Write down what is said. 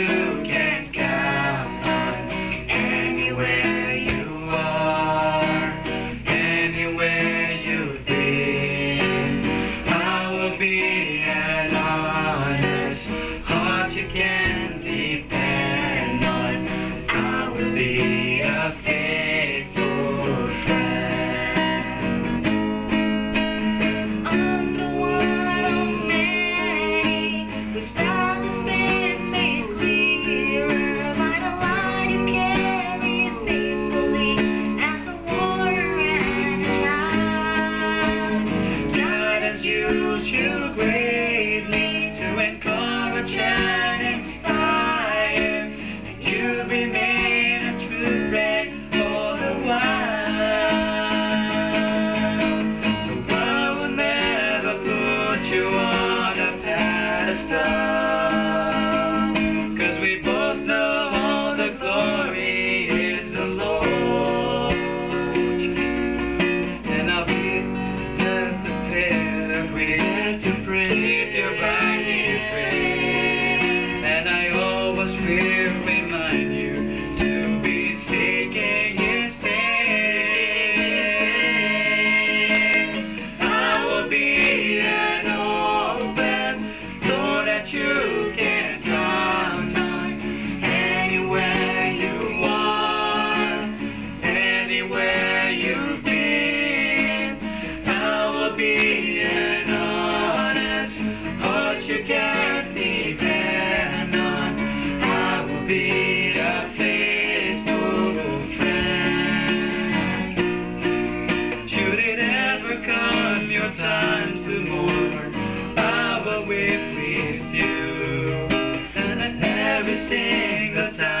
you can. use you greatly to encourage and inspire. And you remain a true friend all the while. So I will never put you on a pedestal. have time to mourn. I will weep with you, and every single time.